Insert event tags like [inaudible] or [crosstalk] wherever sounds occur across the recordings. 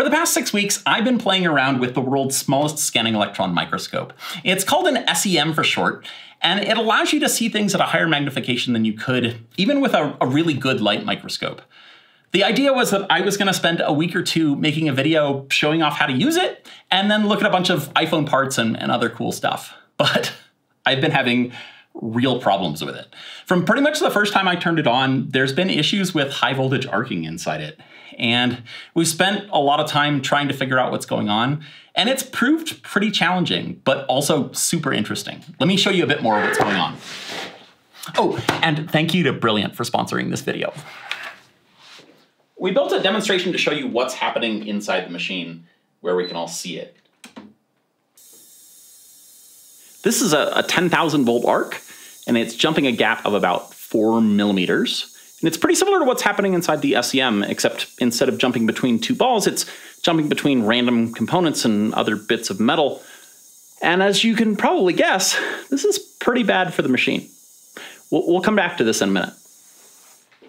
For the past six weeks, I've been playing around with the world's smallest scanning electron microscope. It's called an SEM for short, and it allows you to see things at a higher magnification than you could even with a, a really good light microscope. The idea was that I was going to spend a week or two making a video showing off how to use it, and then look at a bunch of iPhone parts and, and other cool stuff. But [laughs] I've been having real problems with it. From pretty much the first time I turned it on, there's been issues with high voltage arcing inside it. And we've spent a lot of time trying to figure out what's going on. And it's proved pretty challenging, but also super interesting. Let me show you a bit more of what's going on. Oh, and thank you to Brilliant for sponsoring this video. We built a demonstration to show you what's happening inside the machine where we can all see it. This is a, a 10,000 volt arc, and it's jumping a gap of about four millimeters. And it's pretty similar to what's happening inside the SEM, except instead of jumping between two balls, it's jumping between random components and other bits of metal. And as you can probably guess, this is pretty bad for the machine. We'll, we'll come back to this in a minute.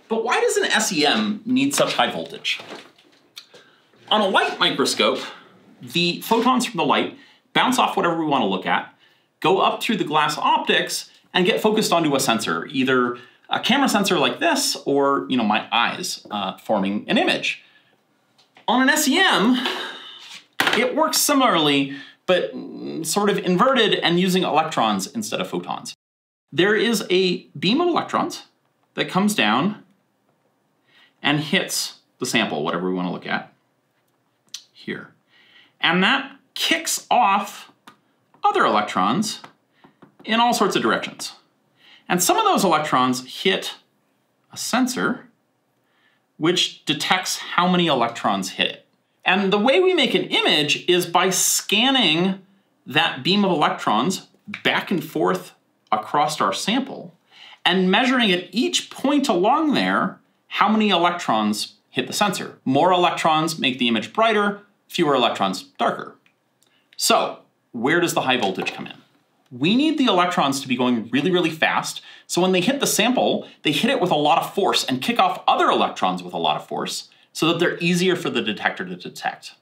But why does an SEM need such high voltage? On a light microscope, the photons from the light bounce off whatever we want to look at, go up through the glass optics, and get focused onto a sensor, either a camera sensor like this or you know my eyes uh, forming an image. On an SEM, it works similarly, but sort of inverted and using electrons instead of photons. There is a beam of electrons that comes down and hits the sample, whatever we want to look at, here. And that kicks off other electrons in all sorts of directions. And some of those electrons hit a sensor which detects how many electrons hit it. And the way we make an image is by scanning that beam of electrons back and forth across our sample and measuring at each point along there how many electrons hit the sensor. More electrons make the image brighter, fewer electrons darker. So, where does the high voltage come in? we need the electrons to be going really, really fast. So when they hit the sample, they hit it with a lot of force and kick off other electrons with a lot of force so that they're easier for the detector to detect.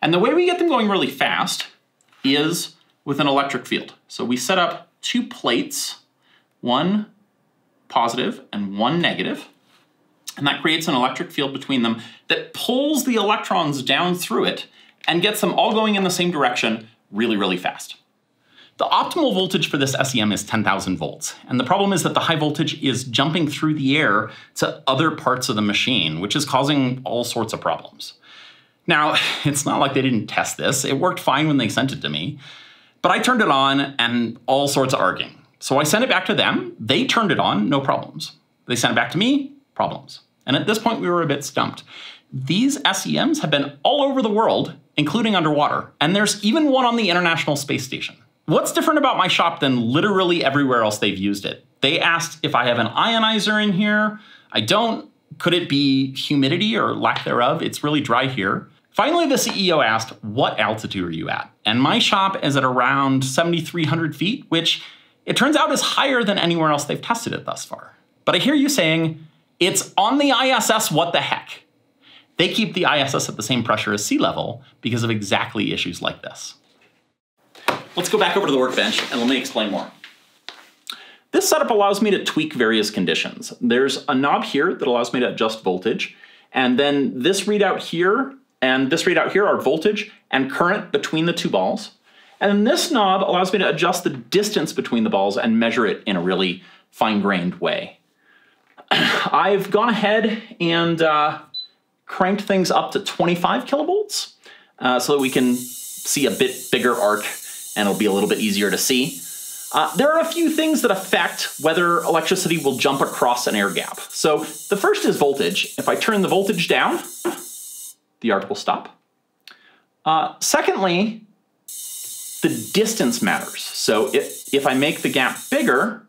And the way we get them going really fast is with an electric field. So we set up two plates, one positive and one negative, and that creates an electric field between them that pulls the electrons down through it and gets them all going in the same direction really, really fast. The optimal voltage for this SEM is 10,000 volts, and the problem is that the high voltage is jumping through the air to other parts of the machine, which is causing all sorts of problems. Now, [laughs] it's not like they didn't test this. It worked fine when they sent it to me, but I turned it on and all sorts of arcing. So I sent it back to them, they turned it on, no problems. They sent it back to me, problems. And at this point, we were a bit stumped. These SEMs have been all over the world, including underwater, and there's even one on the International Space Station. What's different about my shop than literally everywhere else they've used it? They asked if I have an ionizer in here. I don't. Could it be humidity or lack thereof? It's really dry here. Finally, the CEO asked, What altitude are you at? And my shop is at around 7,300 feet, which it turns out is higher than anywhere else they've tested it thus far. But I hear you saying, It's on the ISS, what the heck? They keep the ISS at the same pressure as sea level because of exactly issues like this. Let's go back over to the workbench and let me explain more. This setup allows me to tweak various conditions. There's a knob here that allows me to adjust voltage, and then this readout here and this readout here are voltage and current between the two balls. And this knob allows me to adjust the distance between the balls and measure it in a really fine-grained way. [clears throat] I've gone ahead and uh, cranked things up to 25 kilovolts uh, so that we can see a bit bigger arc and it'll be a little bit easier to see. Uh, there are a few things that affect whether electricity will jump across an air gap. So the first is voltage. If I turn the voltage down, the arc will stop. Uh, secondly, the distance matters. So if, if I make the gap bigger,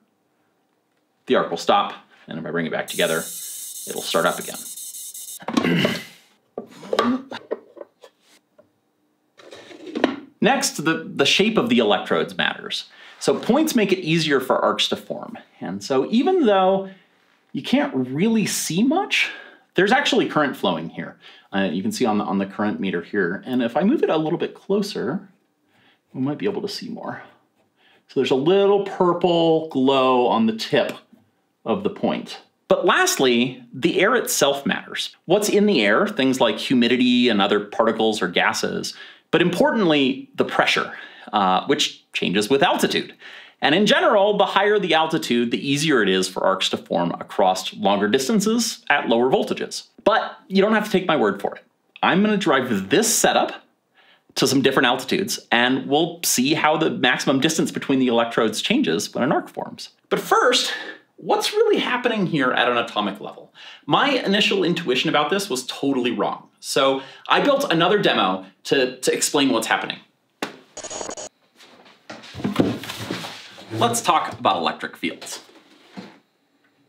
the arc will stop. And if I bring it back together, it'll start up again. [clears throat] Next, the, the shape of the electrodes matters. So points make it easier for arcs to form. And so even though you can't really see much, there's actually current flowing here. Uh, you can see on the, on the current meter here. And if I move it a little bit closer, we might be able to see more. So there's a little purple glow on the tip of the point. But lastly, the air itself matters. What's in the air, things like humidity and other particles or gases, but importantly, the pressure, uh, which changes with altitude. And in general, the higher the altitude, the easier it is for arcs to form across longer distances at lower voltages. But you don't have to take my word for it. I'm going to drive this setup to some different altitudes, and we'll see how the maximum distance between the electrodes changes when an arc forms. But first, what's really happening here at an atomic level? My initial intuition about this was totally wrong. So I built another demo to, to explain what's happening. Let's talk about electric fields.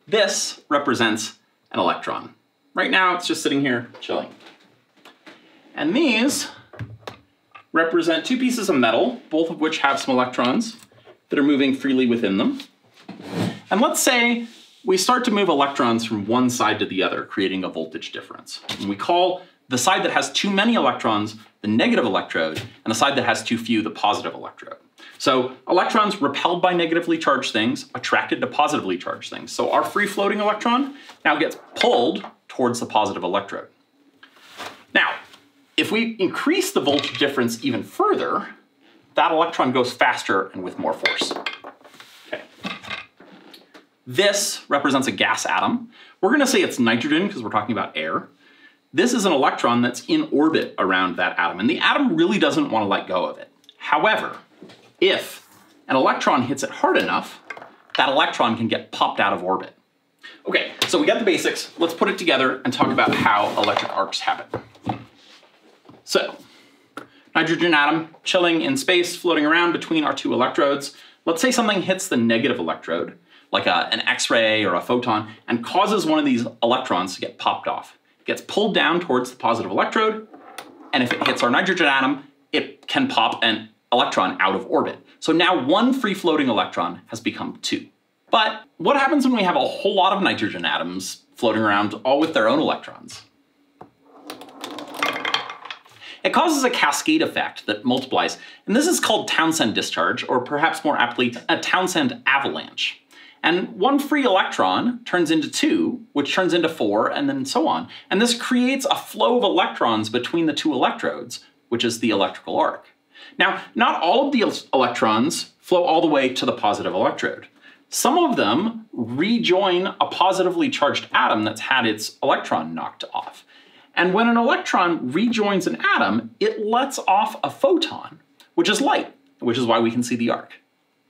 This represents an electron. Right now it's just sitting here chilling. And these represent two pieces of metal, both of which have some electrons that are moving freely within them. And let's say we start to move electrons from one side to the other, creating a voltage difference. And we call the side that has too many electrons the negative electrode, and the side that has too few the positive electrode. So electrons repelled by negatively charged things, attracted to positively charged things. So our free floating electron now gets pulled towards the positive electrode. Now, if we increase the voltage difference even further, that electron goes faster and with more force. This represents a gas atom. We're gonna say it's nitrogen because we're talking about air. This is an electron that's in orbit around that atom, and the atom really doesn't wanna let go of it. However, if an electron hits it hard enough, that electron can get popped out of orbit. Okay, so we got the basics. Let's put it together and talk about how electric arcs happen. So, nitrogen atom chilling in space, floating around between our two electrodes. Let's say something hits the negative electrode, like a, an X-ray or a photon, and causes one of these electrons to get popped off. It gets pulled down towards the positive electrode, and if it hits our nitrogen atom, it can pop an electron out of orbit. So now one free floating electron has become two. But what happens when we have a whole lot of nitrogen atoms floating around all with their own electrons? It causes a cascade effect that multiplies, and this is called Townsend discharge, or perhaps more aptly, a Townsend avalanche. And one free electron turns into two, which turns into four, and then so on. And this creates a flow of electrons between the two electrodes, which is the electrical arc. Now, not all of the electrons flow all the way to the positive electrode. Some of them rejoin a positively charged atom that's had its electron knocked off. And when an electron rejoins an atom, it lets off a photon, which is light, which is why we can see the arc.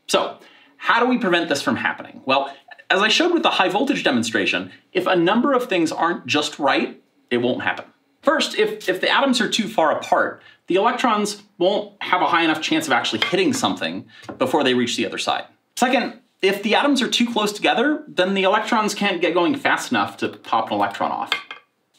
So, how do we prevent this from happening? Well, as I showed with the high voltage demonstration, if a number of things aren't just right, it won't happen. First, if, if the atoms are too far apart, the electrons won't have a high enough chance of actually hitting something before they reach the other side. Second, if the atoms are too close together, then the electrons can't get going fast enough to pop an electron off.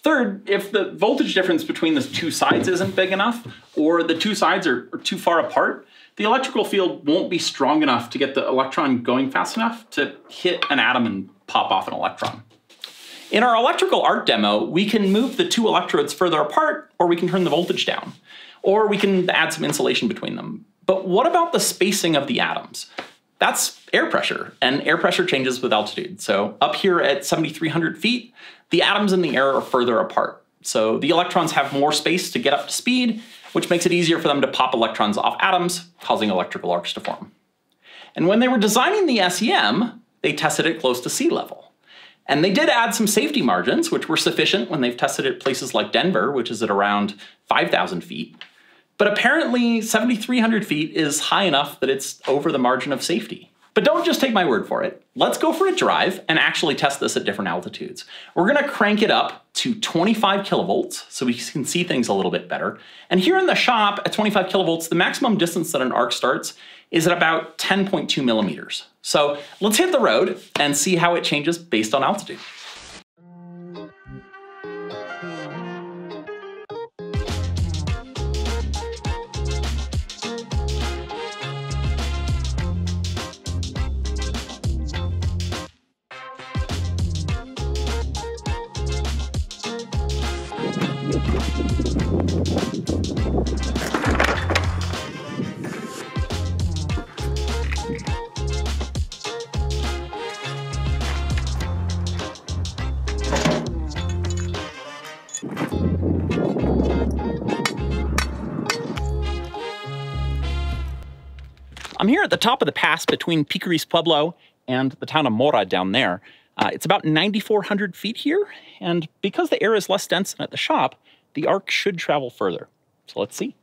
Third, if the voltage difference between the two sides isn't big enough, or the two sides are, are, too far apart, the electrical field won't be strong enough to get the electron going fast enough to hit an atom and pop off an electron. In our electrical arc demo, we can move the two electrodes further apart, or we can turn the voltage down, or we can add some insulation between them. But what about the spacing of the atoms? That's air pressure, and air pressure changes with altitude. So up here at 7,300 feet, the atoms in the air are further apart. So the electrons have more space to get up to speed, which makes it easier for them to pop electrons off atoms, causing electrical arcs to form. And when they were designing the SEM, they tested it close to sea level. And they did add some safety margins, which were sufficient when they've tested it places like Denver, which is at around 5,000 feet. But apparently 7,300 feet is high enough that it's over the margin of safety. But don't just take my word for it. Let's go for a drive and actually test this at different altitudes. We're gonna crank it up to 25 kilovolts so we can see things a little bit better. And here in the shop at 25 kilovolts, the maximum distance that an arc starts is at about 10.2 millimeters. So let's hit the road and see how it changes based on altitude. I'm here at the top of the pass between Picuris Pueblo and the town of Mora down there. Uh, it's about 9,400 feet here, and because the air is less dense than at the shop, the arc should travel further. So let's see.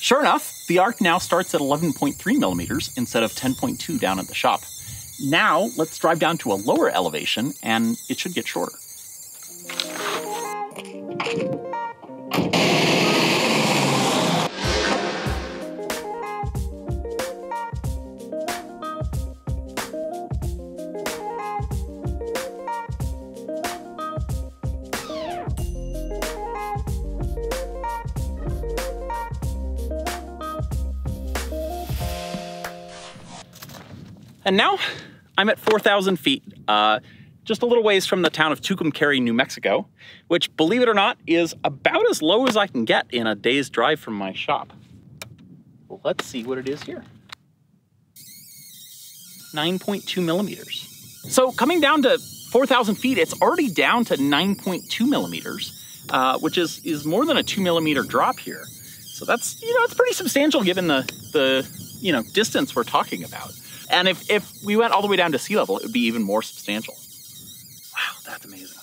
Sure enough, the arc now starts at 11.3 millimeters instead of 10.2 down at the shop. Now, let's drive down to a lower elevation, and it should get shorter. And now I'm at 4,000 feet, uh, just a little ways from the town of Tucumcari, New Mexico, which, believe it or not, is about as low as I can get in a day's drive from my shop. let's see what it is here. 9.2 millimeters. So coming down to 4,000 feet, it's already down to 9.2 millimeters, uh, which is, is more than a two millimeter drop here. So that's, you know, it's pretty substantial given the, the, you know, distance we're talking about. And if, if we went all the way down to sea level, it would be even more substantial. Wow, that's amazing.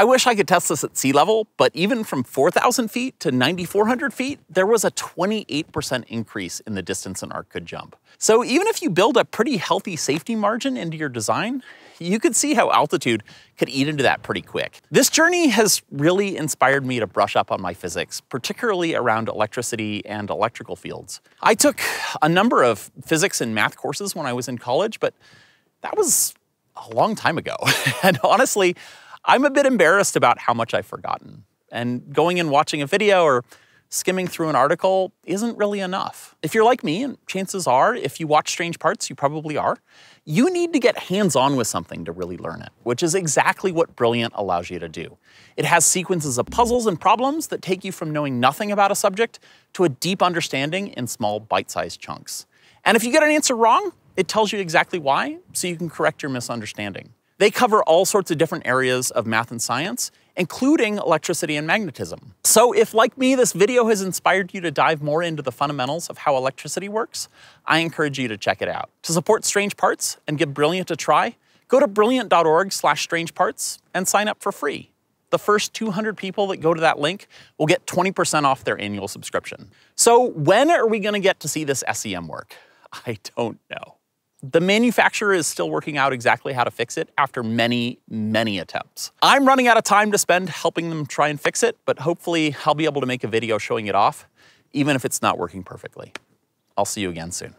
I wish I could test this at sea level, but even from 4,000 feet to 9,400 feet, there was a 28% increase in the distance an arc could jump. So even if you build a pretty healthy safety margin into your design, you could see how altitude could eat into that pretty quick. This journey has really inspired me to brush up on my physics, particularly around electricity and electrical fields. I took a number of physics and math courses when I was in college, but that was a long time ago. [laughs] and honestly, I'm a bit embarrassed about how much I've forgotten. And going and watching a video or skimming through an article isn't really enough. If you're like me, and chances are, if you watch Strange Parts, you probably are, you need to get hands-on with something to really learn it, which is exactly what Brilliant allows you to do. It has sequences of puzzles and problems that take you from knowing nothing about a subject to a deep understanding in small bite-sized chunks. And if you get an answer wrong, it tells you exactly why, so you can correct your misunderstanding. They cover all sorts of different areas of math and science, including electricity and magnetism. So if, like me, this video has inspired you to dive more into the fundamentals of how electricity works, I encourage you to check it out. To support Strange Parts and give Brilliant a try, go to brilliant.org slash strangeparts and sign up for free. The first 200 people that go to that link will get 20% off their annual subscription. So when are we gonna get to see this SEM work? [laughs] I don't know. The manufacturer is still working out exactly how to fix it after many, many attempts. I'm running out of time to spend helping them try and fix it, but hopefully I'll be able to make a video showing it off, even if it's not working perfectly. I'll see you again soon.